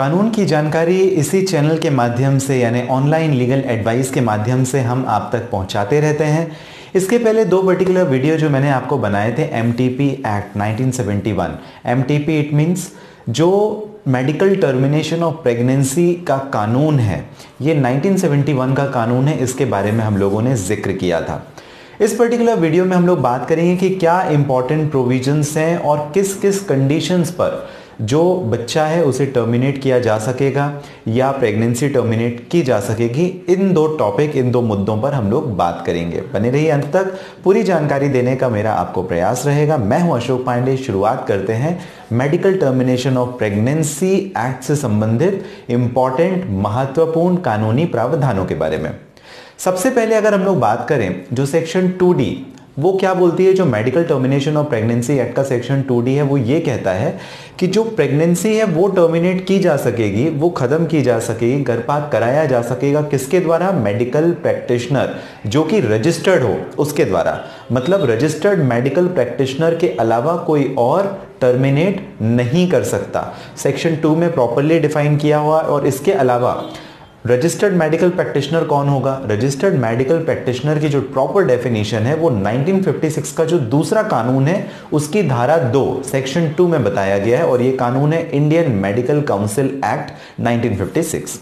कानून की जानकारी इसी चैनल के माध्यम से, यानी ऑनलाइन लीगल एडवाइस के माध्यम से हम आप तक पहुंचाते रहते हैं। इसके पहले दो पर्टिकुलर वीडियो जो मैंने आपको बनाए थे MTP act 1971 M it means जो मेडिकल टर्मिनेशन ऑफ़ प्रेगनेंसी का कानून है, ये 1971 का कानून है, इसके बारे में हम लोगों ने ज़िक्र किया था। इस पर्टिकुलर वीडियो में हम लोग बात करेंगे कि क्या इंपॉर्टेंट प्रोविजंस हैं और किस किस कंडीशंस पर जो बच्चा है उसे टर्मिनेट किया जा सकेगा या प्रेगनेंसी टर्मिनेट की जा सकेगी। इन दो टॉपिक इन दो मुद्दों पर हम लोग बात करेंगे। बने रहिए अंत तक। पूरी जानकारी देने का मेरा आपको प्रयास रहेगा। मैं हूँ अशोक पांडे। शुरुआत करते हैं medical termination of pregnancy act से संबंधित इंपॉर्टेंट महत्वपूर्ण, कानूनी प्रावधानों के बारे में। सबसे पहले अगर हम लोग बात करें, जो सेक्शन टू डी वो क्या बोलती है? जो medical termination of pregnancy act का सेक्शन टू डी है, वो ये कहता है कि जो प्रेगनेंसी है, वो टर्मिनेट की जा सकेगी, वो खत्म की जा सकेगी, गर्भपात कराया जा सकेगा किसके द्वारा? मेडिकल प्रैक्टिशनर जो कि रजिस्टर्ड हो, उसके द्वारा। मतलब रजिस्टर्ड मेडिकल प्रैक्टिशनर के अलावा कोई और टर्मिनेट नहीं कर सकता। सेक्शन टू में प्रॉपरली डिफाइन किया हुआ और इसके अलावा रजिस्टर्ड मेडिकल प्रैक्टिशनर कौन होगा? रजिस्टर्ड मेडिकल प्रैक्टिशनर की जो प्रॉपर डेफिनेशन है, वो 1956 का जो दूसरा कानून है, उसकी धारा दो सेक्शन टू में बताया गया है और ये कानून है इंडियन मेडिकल काउंसिल एक्ट 1956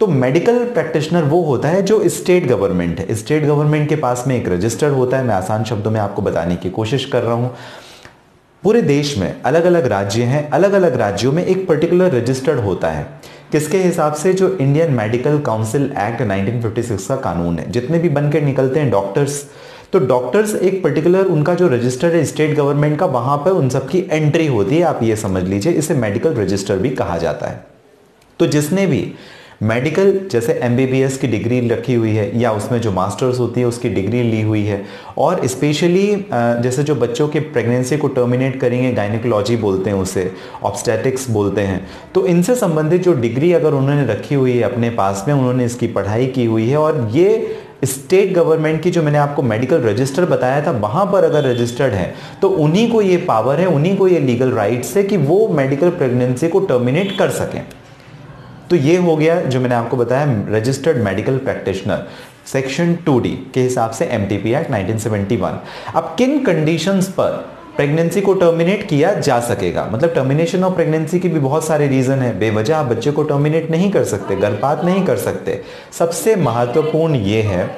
तो मेडिकल प्रैक्टिशनर वो होता है जो स्टेट गवर्नमेंट है। स्टेट गवर्नमेंट के पास में एक रजिस्टर्ड होता है। मैं आसान शब्दों में आपको बताने की कोशिश कर रहा हूँ। पूरे देश में अलग अलग राज्य हैं। अलग अलग राज्यों में एक पर्टिकुलर रजिस्टर्ड होता है। किसके हिसाब से जो इंडियन मेडिकल काउंसिल एक्ट 1956 का कानून है? जितने भी बनकर निकलते हैं डॉक्टर्स तो डॉक्टर्स एक पर्टिकुलर उनका जो रजिस्टर है स्टेट गवर्नमेंट का, वहाँ पर उन सबकी एंट्री होती है, आप ये समझ लीजिए, इसे मेडिकल रजिस्टर भी कहा जाता है। तो जिसने भी मेडिकल, जैसे एमबीबीएस की डिग्री रखी हुई है, या उसमें जो मास्टर्स होती है, उसकी डिग्री ली हुई है। और स्पेशली जैसे जो बच्चों के प्रेगनेंसी को टर्मिनेट करेंगे, गायनिकोलॉजी बोलते हैं उसे ऑब्स्टैटिक्स बोलते हैं तो इनसे संबंधित जो डिग्री अगर उन्होंने रखी हुई है अपने पास में, उन्होंने इसकी पढ़ाई की हुई है, और ये स्टेट गवर्नमेंट की जो मैंने आपको मेडिकल रजिस्टर बताया था, वहाँ पर अगर रजिस्टर्ड है तो उन्हीं को ये पावर है, उन्हीं को ये लीगल राइट्स है कि वो मेडिकल प्रेगनेंसी को टर्मिनेट कर सकें। तो ये हो गया जो मैंने आपको बताया registered medical practitioner section two के हिसाब से एम टी पी एक्ट 1971 अब किन कंडीशंस पर प्रेगनेंसी को टर्मिनेट किया जा सकेगा? मतलब टर्मिनेशन ऑफ़ प्रेगनेंसी की भी बहुत सारे रीजन है। बेवजह आप बच्चे को टर्मिनेट नहीं कर सकते, गर्भपात नहीं कर सकते। सबसे महत्वपूर्ण ये है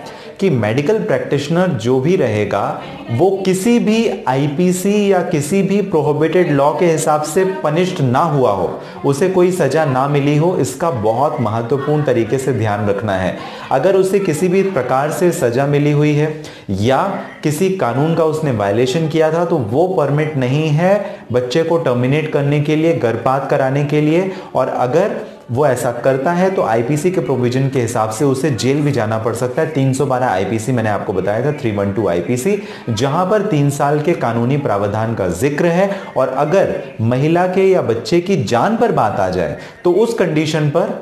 कि मेडिकल प्रैक्टिशनर जो भी रहेगा, वो किसी भी आईपीसी या किसी भी प्रोहिबिटेड लॉ के हिसाब से पनिश्ड ना हुआ हो, उसे कोई सजा ना मिली हो, इसका बहुत महत्वपूर्ण तरीके से ध्यान रखना है। अगर उसे किसी भी प्रकार से सजा मिली हुई है, या किसी कानून का उसने वायलेशन किया था तो वो परमिट नहीं है बच्चे को टर्मिनेट करने के लिए, गर्भपात कराने के लिए। और अगर वो ऐसा करता है तो आईपीसी के प्रोविज़न के हिसाब से उसे जेल भी जाना पड़ सकता है। 312 आईपीसी मैंने आपको बताया था 312 आईपीसी जहाँ पर तीन साल के कानूनी प्रावधान का ज़िक्र है और अगर महिला के या बच्चे की जान पर बात आ जाए तो उस कंडीशन पर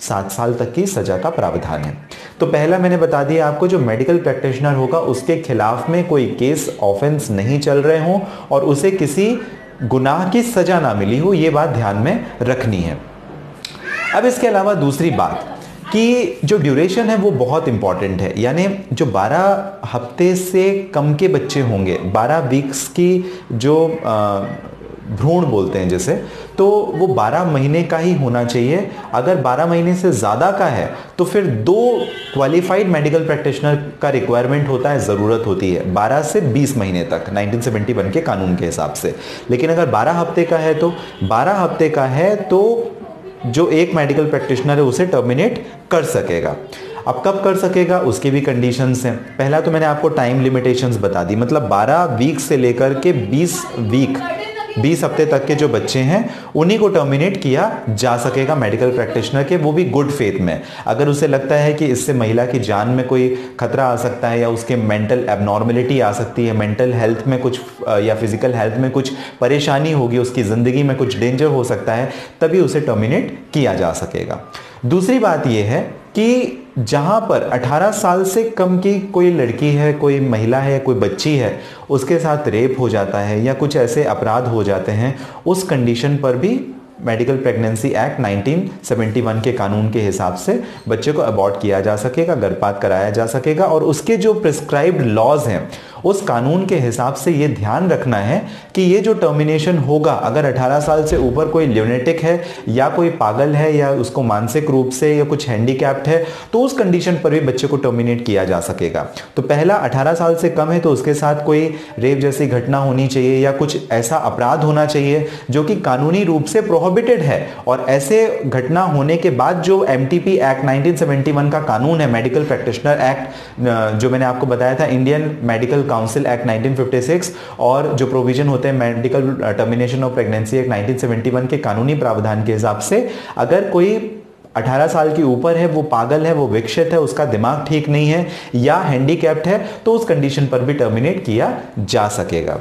सात साल तक की सजा का प्रावधान है। तो पहला मैंने बता दिया आपको, जो मेडिकल प्रैक्टिशनर होगा, उसके खिलाफ में कोई केस ऑफेंस नहीं चल रहे हो और उसे किसी गुनाह की सजा ना मिली हो यह बात ध्यान में रखनी है। अब इसके अलावा दूसरी बात कि जो ड्यूरेशन है वो बहुत इंपॉर्टेंट है। यानी जो 12 हफ़्ते से कम के बच्चे होंगे 12 वीक्स की जो भ्रूण बोलते हैं जैसे तो वो 12 महीने का ही होना चाहिए। अगर 12 महीने से ज़्यादा का है तो फिर दो क्वालिफाइड मेडिकल प्रैक्टिशनर का रिक्वायरमेंट होता है, ज़रूरत होती है। 12 से 20 महीने तक 1971 के कानून के हिसाब से। लेकिन अगर 12 हफ़्ते का है तो 12 हफ़्ते का है तो जो एक मेडिकल प्रैक्टिशनर है, उसे टर्मिनेट कर सकेगा। अब कब कर सकेगा, उसके भी कंडीशंस हैं। पहला तो मैंने आपको टाइम लिमिटेशंस बता दी मतलब 12 वीक से लेकर के 20 वीक 20 हफ़्ते तक के जो बच्चे हैं, उन्हीं को टर्मिनेट किया जा सकेगा मेडिकल प्रैक्टिशनर के, वो भी गुड फेथ में। अगर उसे लगता है कि इससे महिला की जान में कोई खतरा आ सकता है या उसके मेंटल एबनॉर्मेलिटी आ सकती है मेंटल हेल्थ में कुछ, या फ़िज़िकल हेल्थ में कुछ परेशानी होगी, उसकी ज़िंदगी में कुछ डेंजर हो सकता है, तभी उसे टर्मिनेट किया जा सकेगा। दूसरी बात यह है कि जहाँ पर 18 साल से कम की कोई लड़की है, कोई महिला है, कोई बच्ची है, उसके साथ रेप हो जाता है या कुछ ऐसे अपराध हो जाते हैं, उस कंडीशन पर भी मेडिकल प्रेगनेंसी एक्ट 1971 के कानून के हिसाब से बच्चे को अबॉर्ट किया जा सकेगा, गर्भपात कराया जा सकेगा और उसके जो प्रिस्क्राइब्ड लॉज हैं उस कानून के हिसाब से ये ध्यान रखना है कि ये जो टर्मिनेशन होगा, अगर 18 साल से ऊपर कोई ल्यूनेटिक है, या कोई पागल है, या उसको मानसिक रूप से, या कुछ हैंडीकैप्ड है तो उस कंडीशन पर भी बच्चे को टर्मिनेट किया जा सकेगा। तो पहला 18 साल से कम है तो उसके साथ कोई रेप जैसी घटना होनी चाहिए, या कुछ ऐसा अपराध होना चाहिए, जो कि कानूनी रूप से प्रोहिबिटेड है। और ऐसे घटना होने के बाद जो एमटीपी एक्ट 1971 का कानून है मेडिकल प्रैक्टिशनर एक्ट जो मैंने आपको बताया था इंडियन मेडिकल काउंसिल एक्ट 1956 और जो प्रोविज़न होते हैं medical termination of pregnancy act 1971 के कानूनी प्रावधान के हिसाब से, अगर कोई 18 साल के ऊपर है, वो पागल है, वो विकसित है, उसका दिमाग ठीक नहीं है या हैंडीकैप्ड है तो उस कंडीशन पर भी टर्मिनेट किया जा सकेगा।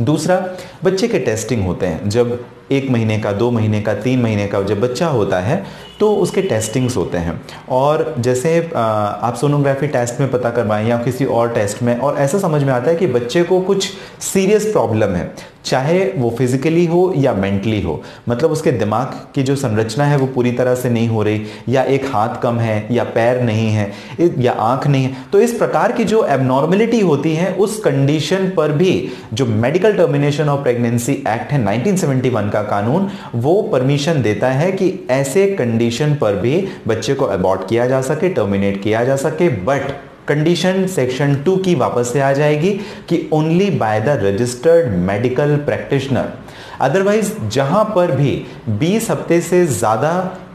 दूसरा, बच्चे के टेस्टिंग होते हैं। जब एक महीने का, दो महीने का, तीन महीने का जब बच्चा होता है तो उसके टेस्टिंग्स होते हैं। और जैसे आप सोनोग्राफी टेस्ट में पता करवाएँ या किसी और टेस्ट में, और ऐसा समझ में आता है कि बच्चे को कुछ सीरियस प्रॉब्लम है। चाहे वो फिजिकली हो या मेंटली हो मतलब उसके दिमाग की जो संरचना है वो पूरी तरह से नहीं हो रही, या एक हाथ कम है, या पैर नहीं है या आँख नहीं है तो इस प्रकार की जो एबनॉर्मेलिटी होती है, उस कंडीशन पर भी जो medical termination of pregnancy act है 1971 का कानून, वो परमिशन देता है कि ऐसे कंडीशन पर भी बच्चे को अबॉर्ट किया जा सके टर्मिनेट किया जा सके बट कंडीशन सेक्शन टू की वापस से आ जाएगी कि only by the registered medical practitioner otherwise जहाँ पर भी 20 हफ़्ते से ज़्यादा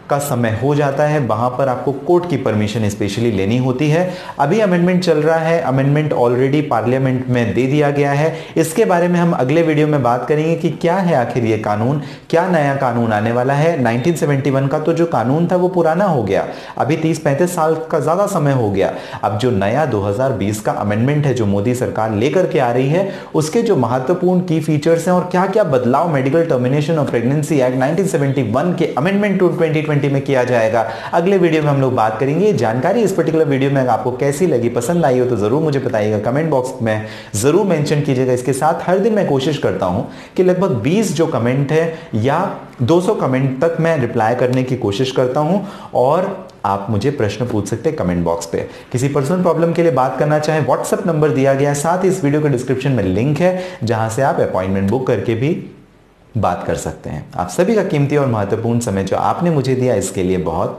का समय हो जाता है, वहाँ पर आपको कोर्ट की परमिशन स्पेशली लेनी होती है। अभी अमेंडमेंट चल रहा है अमेंडमेंट ऑलरेडी पार्लियामेंट में दे दिया गया है। इसके बारे में हम अगले वीडियो में बात करेंगे कि क्या है आखिर ये कानून, क्या नया कानून आने वाला है। 1971 का तो जो कानून था वो पुराना हो गया। अभी 30-35 साल का ज़्यादा समय हो गया। अब जो नया 2020 का अमेंडमेंट है, जो मोदी सरकार लेकर के आ रही है, उसके जो महत्वपूर्ण की फीचर्स हैं और क्या क्या बदलाव medical termination of pregnancy act 1971 के अमेंडमेंट टू 2020 में किया जाएगा। अगले वीडियो में हम लोग बात करेंगे जानकारी। इस पर्टिकुलर वीडियो में आपको कैसी लगी, पसंद आई हो तो ज़रूर मुझे बताइएगा। कमेंट बॉक्स में ज़रूर मेंशन कीजिएगा। इसके साथ हर दिन मैं कोशिश करता हूँ कि लगभग 20 जो कमेंट है या 200 कमेंट तक मैं रिप्लाई करने की कोशिश करता हूँ और आप मुझे प्रश्न पूछ सकते हैं कमेंट बॉक्स पे। किसी पर्सनल प्रॉब्लम के लिए बात करना चाहे व्हाट्सएप नंबर दिया गया है। साथ ही इस वीडियो के डिस्क्रिप्शन में लिंक है, जहाँ से आप अपॉइंटमेंट बुक करके भी बात कर सकते हैं। आप सभी का कीमती और महत्वपूर्ण समय जो आपने मुझे दिया, इसके लिए बहुत